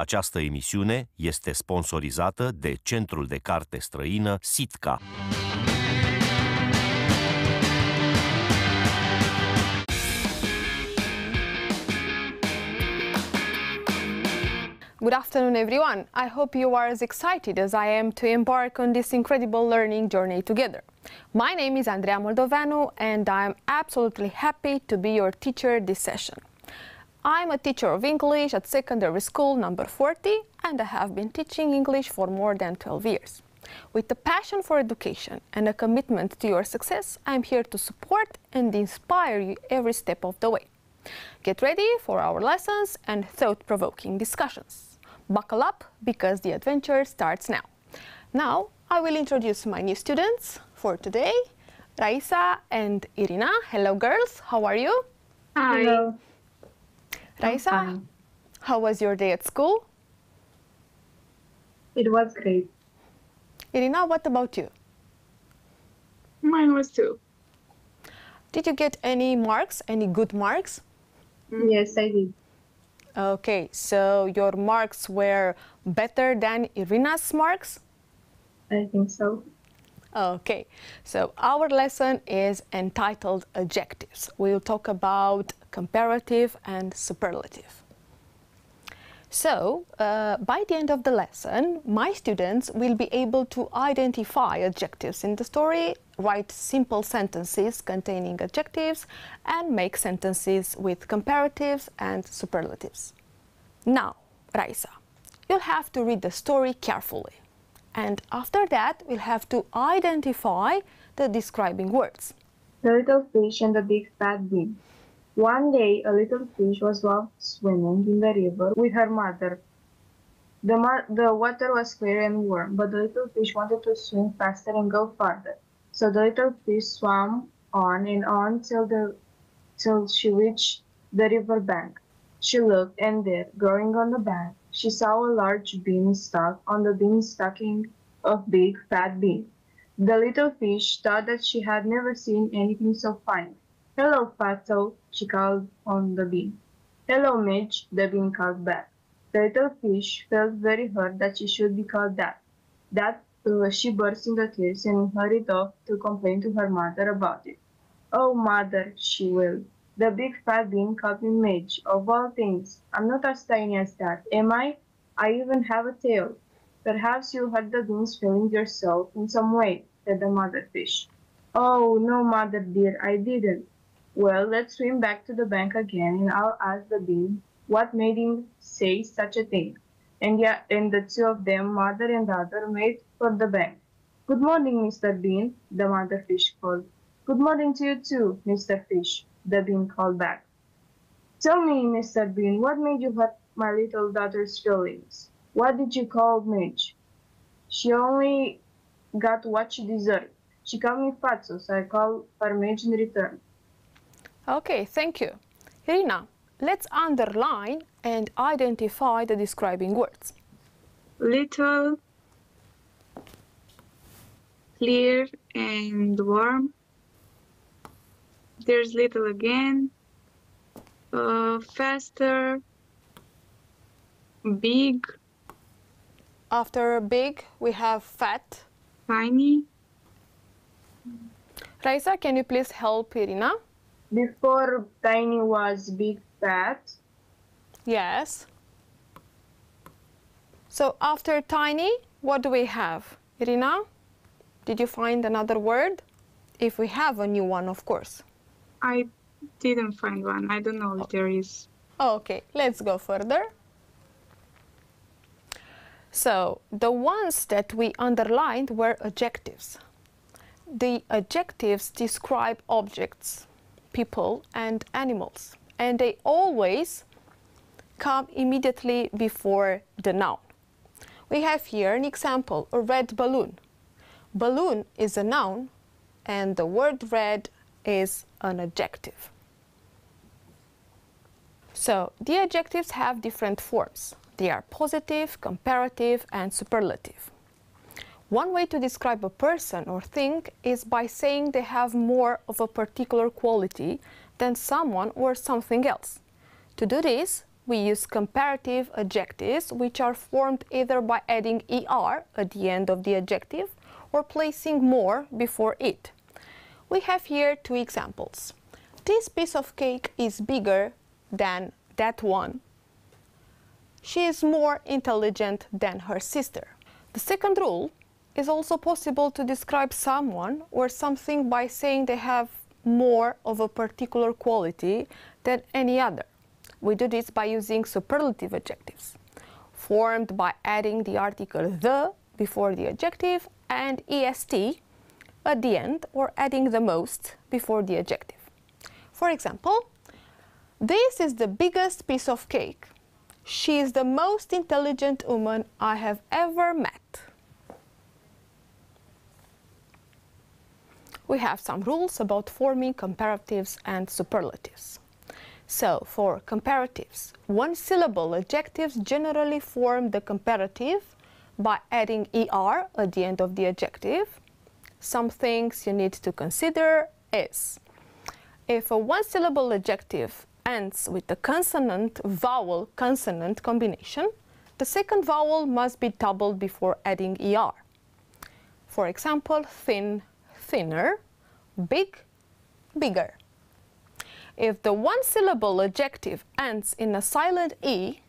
Această emisiune este sponsorizată de Centrul de Carte Străină Sitka. Good afternoon, everyone. I hope you are as excited as I am to embark on this incredible learning journey together. My name is Andreea Moldoveanu, and I'm absolutely happy to be your teacher this session. I'm a teacher of English at secondary school number 40 and I have been teaching English for more than 12 years. With a passion for education and a commitment to your success, I'm here to support and inspire you every step of the way. Get ready for our lessons and thought-provoking discussions. Buckle up because the adventure starts now. Now, I will introduce my new students for today, Raisa and Irina. Hello girls, how are you? Hi. Hello. Raisa, fine. how was your day at school? It was great. Irina, what about you? Mine was too. Did you get any marks, any good marks? Yes, I did. Okay, so your marks were better than Irina's marks? I think so. Okay, so our lesson is entitled Adjectives. We'll talk about comparative and superlative. So, uh, by the end of the lesson, my students will be able to identify adjectives in the story, write simple sentences containing adjectives, and make sentences with comparatives and superlatives. Now, Raisa, you'll have to read the story carefully. And after that, we'll have to identify the describing words. The little fish and the big fat bean. One day, a little fish was swimming in the river with her mother. The, the water was clear and warm, but the little fish wanted to swim faster and go farther. So the little fish swam on and on till the till she reached the river bank. She looked, and there, growing on the bank, she saw a large bean beanstalk on the beanstocking of big fat bean. The little fish thought that she had never seen anything so fine. Hello, Fatso, she called on the bean. Hello, Midge, the bean called back. The little fish felt very hurt that she should be called that. That uh, she burst into tears and hurried off to complain to her mother about it. Oh, mother, she wailed. The big fat bean called me Midge. Of all things, I'm not as tiny as that, am I? I even have a tail. Perhaps you hurt the bean's feelings yourself in some way, said the mother fish. Oh, no, mother dear, I didn't. Well, let's swim back to the bank again, and I'll ask the bean what made him say such a thing. And yeah, and the two of them, mother and daughter, made for the bank. Good morning, Mr. Bean, the mother fish called. Good morning to you too, Mr. Fish, the bean called back. Tell me, Mr. Bean, what made you hurt my little daughter's feelings? What did you call Midge? She only got what she deserved. She called me Fatso, so I called her Midge in return. Okay, thank you. Irina, let's underline and identify the describing words. Little, clear and warm. There's little again. Uh, faster, big, After big, we have fat. tiny. Raisa, can you please help Irina? Before Tiny was big fat, Yes. So after tiny, what do we have? Irina, did you find another word? If we have a new one, of course. I didn't find one. I don't know if oh. there is. Okay, let's go further. So the ones that we underlined were adjectives. The adjectives describe objects, people, and animals, and they always come immediately before the noun. We have here an example, a red balloon. Balloon is a noun, and the word red is an adjective. So the adjectives have different forms. They are positive, comparative, and superlative. One way to describe a person or thing is by saying they have more of a particular quality than someone or something else. To do this, we use comparative adjectives, which are formed either by adding er at the end of the adjective or placing more before it. We have here two examples. This piece of cake is bigger than that one. She is more intelligent than her sister. The second rule is also possible to describe someone or something by saying they have more of a particular quality than any other. We do this by using superlative adjectives, formed by adding the article the before the adjective and est at the end or adding the most before the adjective. For example, this is the biggest piece of cake. She is the most intelligent woman I have ever met. We have some rules about forming comparatives and superlatives. So, for comparatives, one syllable adjectives generally form the comparative by adding er at the end of the adjective. Some things you need to consider is if a one syllable adjective ends with the consonant vowel consonant combination, the second vowel must be doubled before adding er. For example, thin, thinner, big, bigger. If the one syllable adjective ends in a silent E,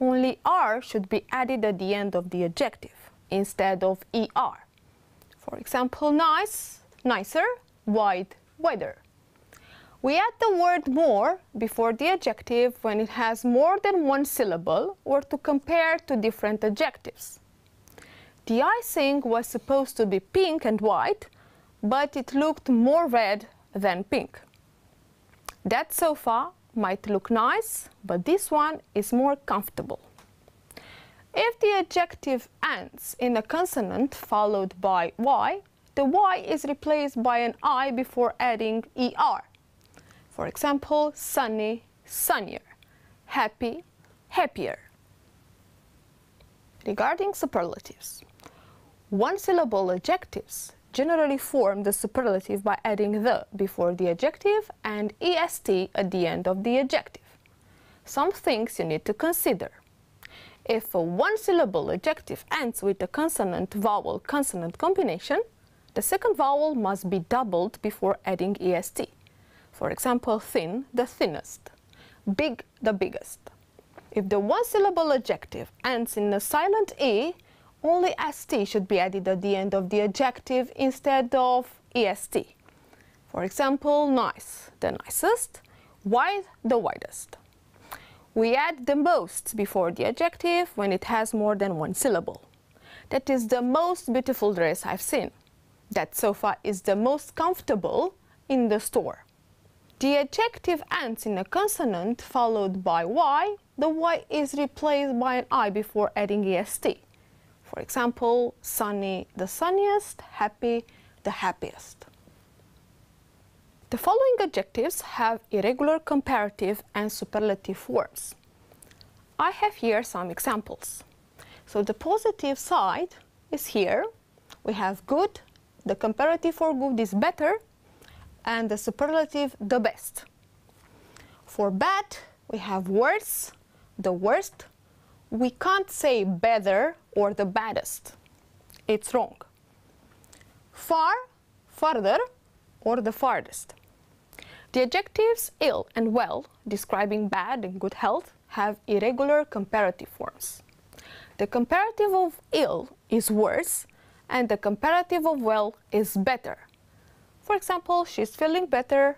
only R should be added at the end of the adjective instead of ER. For example, nice, nicer, wide, wider. We add the word more before the adjective when it has more than one syllable or to compare to different adjectives. The icing was supposed to be pink and white, but it looked more red than pink. That sofa might look nice, but this one is more comfortable. If the adjective ends in a consonant followed by y, the y is replaced by an i before adding er. For example, sunny, sunnier, happy, happier. Regarding superlatives, one syllable adjectives generally form the superlative by adding the before the adjective and est at the end of the adjective. Some things you need to consider. If a one-syllable adjective ends with a consonant-vowel-consonant combination, the second vowel must be doubled before adding est. For example, thin, the thinnest, big, the biggest. If the one-syllable adjective ends in a silent e, only st should be added at the end of the adjective instead of est. For example, nice, the nicest, wide, the widest. We add the most before the adjective when it has more than one syllable. That is the most beautiful dress I've seen. That sofa is the most comfortable in the store. The adjective ends in a consonant followed by y. The y is replaced by an i before adding est. For example, sunny, the sunniest, happy, the happiest. The following adjectives have irregular comparative and superlative forms. I have here some examples. So the positive side is here. We have good, the comparative for good is better, and the superlative the best. For bad, we have worse, the worst, we can't say better or the baddest. It's wrong. Far, farther, or the farthest. The adjectives ill and well, describing bad and good health, have irregular comparative forms. The comparative of ill is worse, and the comparative of well is better. For example, she's feeling better,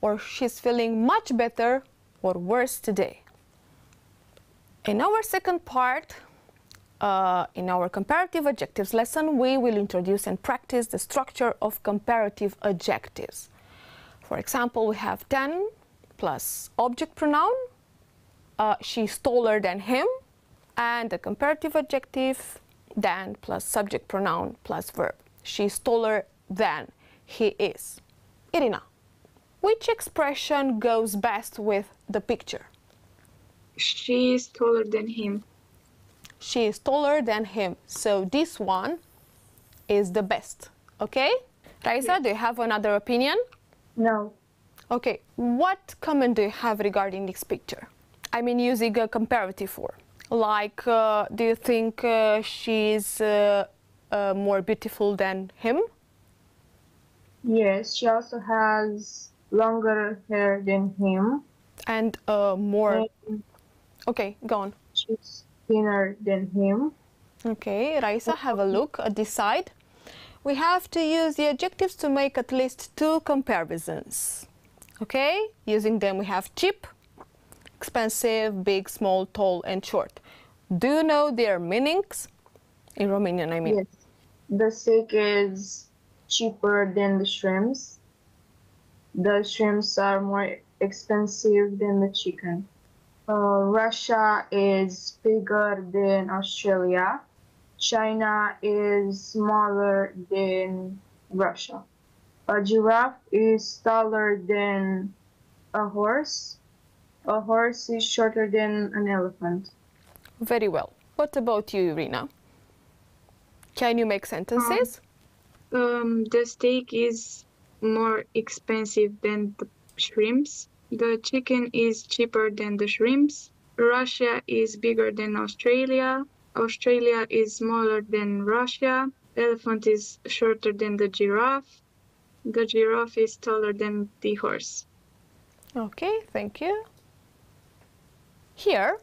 or she's feeling much better, or worse today. In our second part, uh, in our comparative adjectives lesson, we will introduce and practice the structure of comparative adjectives. For example, we have 10 plus object pronoun, uh, she's taller than him, and the comparative adjective than plus subject pronoun plus verb. She's taller than he is. Irina, which expression goes best with the picture? She is taller than him. She is taller than him. So this one is the best. Okay? Raisa, do you have another opinion? No. Okay. What comment do you have regarding this picture? I mean, using a comparative form. Like, uh, do you think uh, she's uh, uh, more beautiful than him? Yes, she also has longer hair than him. And uh, more. And Okay, go on. she's thinner than him. Okay, Raisa, have a look at this side. We have to use the adjectives to make at least two comparisons. Okay, using them we have cheap, expensive, big, small, tall, and short. Do you know their meanings? In Romanian, I mean. Yes. The steak is cheaper than the shrimps. The shrimps are more expensive than the chicken. Uh, Russia is bigger than Australia. China is smaller than Russia. A giraffe is taller than a horse. A horse is shorter than an elephant. Very well. What about you, Irina? Can you make sentences? Um, the steak is more expensive than the shrimps. The chicken is cheaper than the shrimps. Russia is bigger than Australia. Australia is smaller than Russia. Elephant is shorter than the giraffe. The giraffe is taller than the horse. Okay, thank you. Here,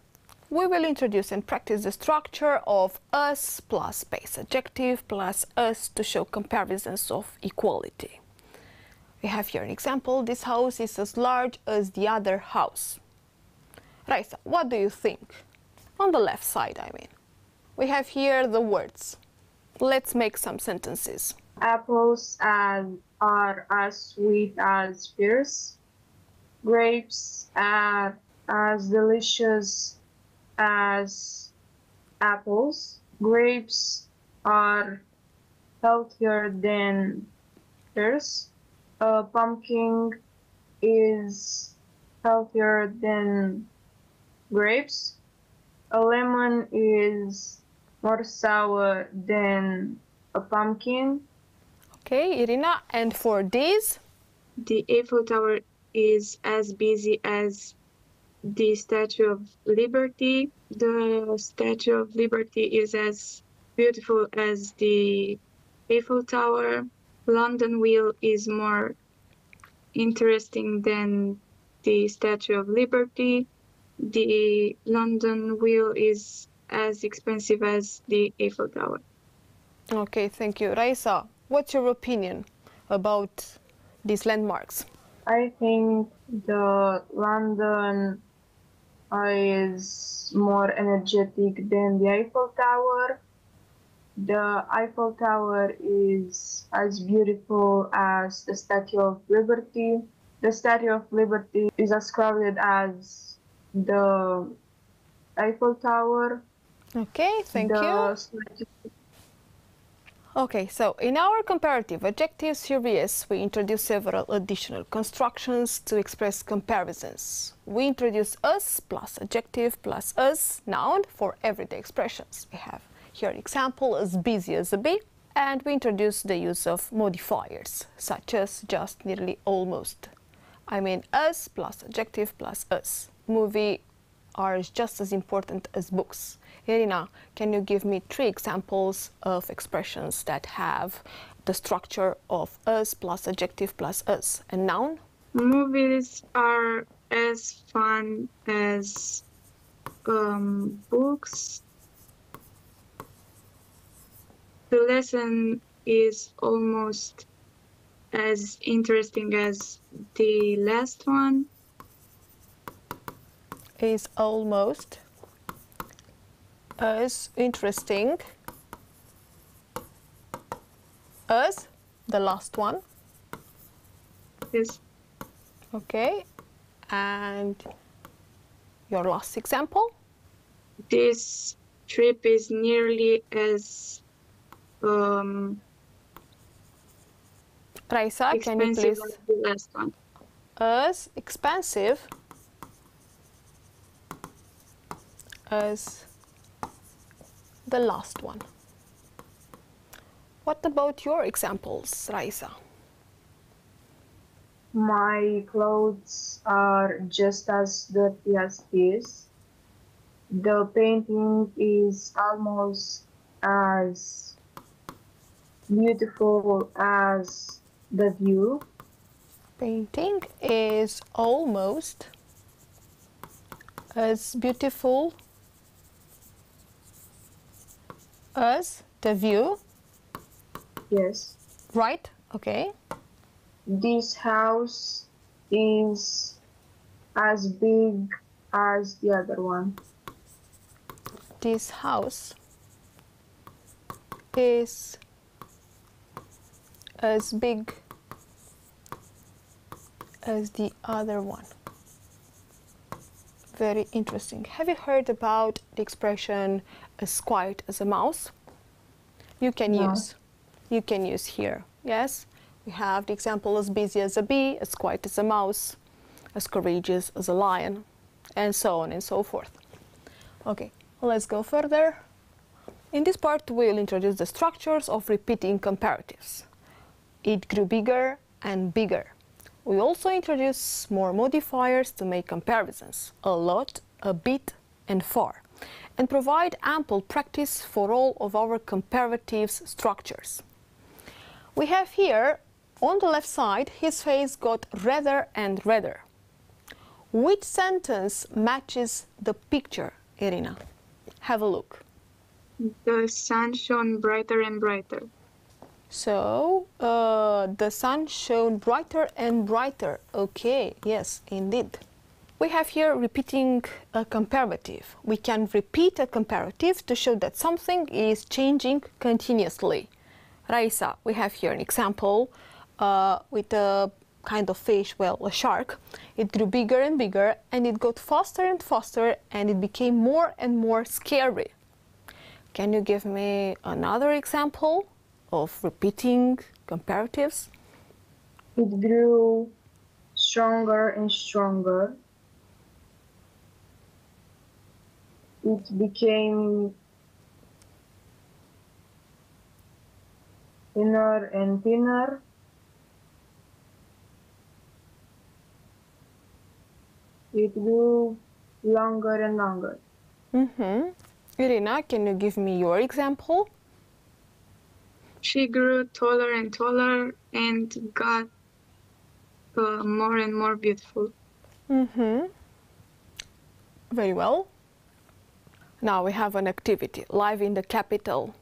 we will introduce and practice the structure of us plus base adjective plus us to show comparisons of equality. We have here an example. This house is as large as the other house. Raisa, what do you think? On the left side, I mean. We have here the words. Let's make some sentences. Apples are as sweet as pears. Grapes are as delicious as apples. Grapes are healthier than pears. A pumpkin is healthier than grapes. A lemon is more sour than a pumpkin. Okay, Irina, and for these, The Eiffel Tower is as busy as the Statue of Liberty. The Statue of Liberty is as beautiful as the Eiffel Tower. London Wheel is more interesting than the Statue of Liberty. The London Wheel is as expensive as the Eiffel Tower. Okay, thank you. Raisa, what's your opinion about these landmarks? I think the London Eye is more energetic than the Eiffel Tower. The Eiffel Tower is as beautiful as the Statue of Liberty. The Statue of Liberty is as crowded as the Eiffel Tower. Okay, thank the you. Okay, so in our comparative adjective series, we introduce several additional constructions to express comparisons. We introduce us plus adjective plus us noun for everyday expressions. We have here an example as busy as a bee, and we introduce the use of modifiers such as just, nearly, almost. I mean us plus adjective plus us. Movie are just as important as books. Irina, can you give me three examples of expressions that have the structure of us plus adjective plus us and noun? Movies are as fun as um, books. The lesson is almost as interesting as the last one. Is almost as interesting as the last one. Yes, Okay. And your last example? this trip is nearly as um, Raisa, can you please as the last one. as expensive as the last one. What about your examples, Raisa? My clothes are just as dirty as his. The painting is almost as beautiful as the view. Painting is almost as beautiful as the view, Yes. right? Okay. This house is as big as the other one. This house is as big as the other one. Very interesting. Have you heard about the expression as quiet as a mouse? You can No. use. You can use here. Yes, we have the example as busy as a bee, as quiet as a mouse, as courageous as a lion, and so on and so forth. Okay, let's go further. In this part, we'll introduce the structures of repeating comparatives. It grew bigger and bigger. We also introduce more modifiers to make comparisons a lot, a bit, and far, and provide ample practice for all of our comparatives structures. We have here on the left side, his face got redder and redder. Which sentence matches the picture, Irina? Have a look. The sun shone brighter and brighter. So, uh, the sun shone brighter and brighter. Okay, yes, indeed. We have here repeating a comparative. We can repeat a comparative to show that something is changing continuously. Raisa, we have here an example uh, with a kind of fish, well, a shark. It grew bigger and bigger and it got faster and faster and it became more and more scary. Can you give me another example of repeating comparatives? It grew stronger and stronger. It became thinner and thinner. It grew longer and longer. Mm-hmm. Irina, can you give me your example? She grew taller and taller and got uh, more and more beautiful. Mm-hmm. Very well. Now we have an activity, live in the capital.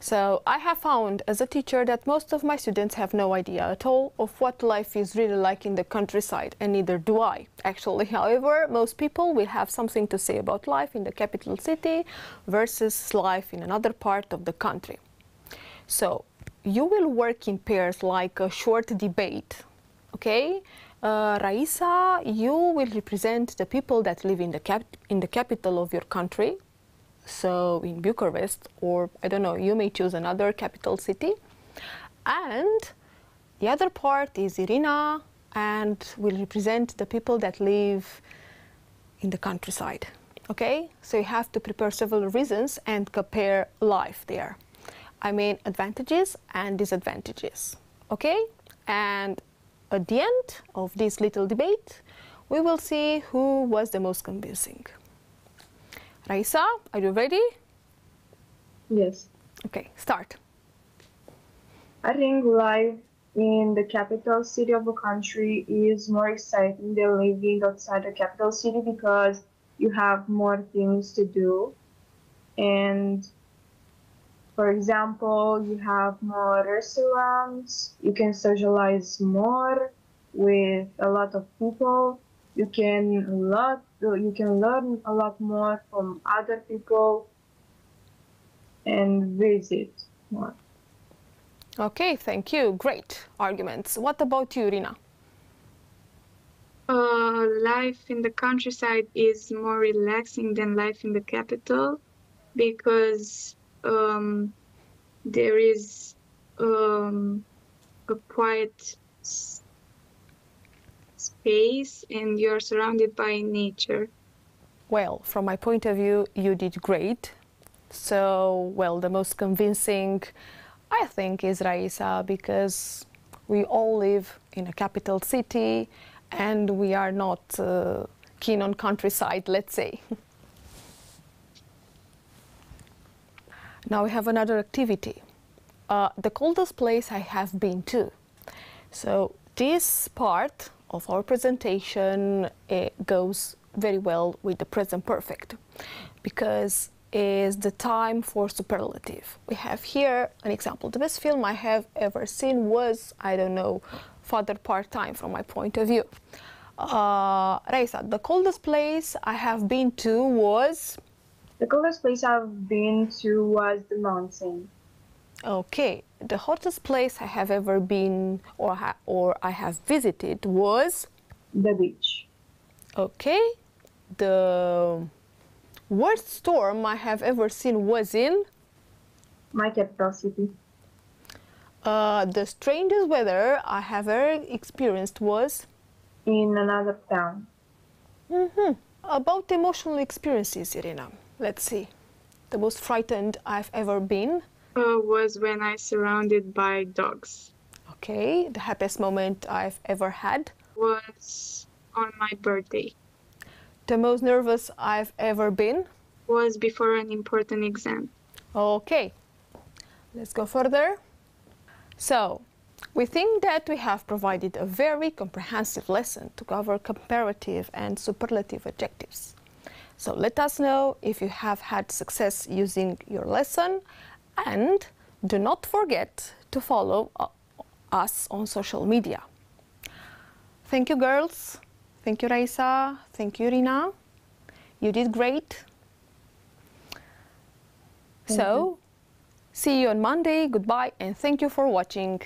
So I have found as a teacher that most of my students have no idea at all of what life is really like in the countryside, and neither do I. Actually, however, most people will have something to say about life in the capital city versus life in another part of the country. So you will work in pairs like a short debate, okay? Uh, Raisa, you will represent the people that live in the cap- in the capital of your country, so in Bucharest, or I don't know, you may choose another capital city. And the other part is Irina, and will represent the people that live in the countryside. Okay, so you have to prepare several reasons and compare life there. I mean, advantages and disadvantages. Okay, and at the end of this little debate, we will see who was the most convincing. Raisa, are you ready? Yes. Okay, start. I think life in the capital city of a country is more exciting than living outside the capital city because you have more things to do. And for example, you have more restaurants, you can socialize more with a lot of people, you can lot you can learn a lot more from other people and visit more. Okay, thank you. Great arguments. What about you, Rina? Uh, life in the countryside is more relaxing than life in the capital because um, there is um, a quiet space and you're surrounded by nature. Well, from my point of view, you did great. So, well, the most convincing, I think, is Raisa because we all live in a capital city and we are not uh, keen on countryside, let's say. now we have another activity. Uh, the coldest place I have been to. So this part of our presentation goes very well with the present perfect because is the time for superlative. We have here an example. The best film I have ever seen was, I don't know, Father Part-Time from my point of view. Uh, Raisa, the coldest place I have been to was? The coldest place I've been to was the mountain. Okay, the hottest place I have ever been or, ha or I have visited was? The beach. Okay, the worst storm I have ever seen was in? My capital city. Uh, the strangest weather I have ever experienced was? In another town. Mm-hmm. About emotional experiences, Irina. Let's see. The most frightened I've ever been? Uh, was when I surrounded by dogs. Okay. The happiest moment I've ever had? Was on my birthday. The most nervous I've ever been? Was before an important exam. Okay. Let's go further. So, we think that we have provided a very comprehensive lesson to cover comparative and superlative adjectives. So let us know if you have had success using your lesson and do not forget to follow us on social media. Thank you girls. Thank you Raisa. Thank you Rina. You did great. Thank so you. See you on Monday. Goodbye and thank you for watching.